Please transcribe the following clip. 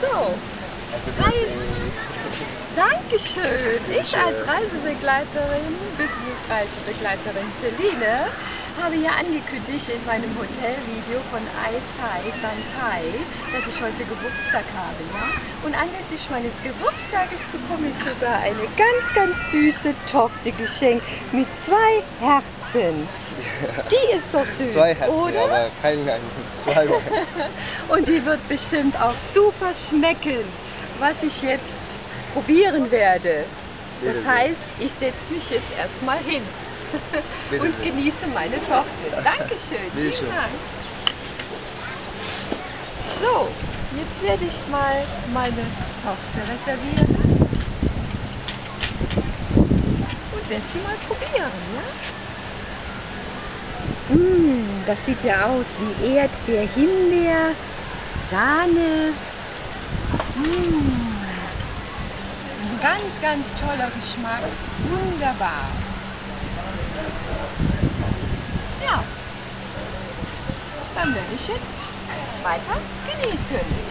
So. Dankeschön. Ich als Reisebegleiterin, Business-Reisebegleiterin Celine habe ja angekündigt in meinem Hotelvideo von Ai Tai dass ich heute Geburtstag habe, ja? Und anlässlich meines Geburtstages bekomme ich sogar eine ganz, ganz süße Torte geschenkt mit zwei Herzen. Die ist doch süß, Zwei Herzen, oder? aber kein zwei. Und die wird bestimmt auch super schmecken, was ich jetzt probieren werde. Das heißt, ich setze mich jetzt erstmal hin Bitte und genieße meine Tochter. Dankeschön. Bitte Vielen schön. Dank. So, jetzt werde ich mal meine Tochter reservieren und werde sie mal probieren, ja? Mmh, das sieht ja aus wie Erdbeer, Himbeer, Sahne. Mmh. Ein ganz, ganz toller Geschmack. Wunderbar. Ja, dann werde ich jetzt weiter genießen.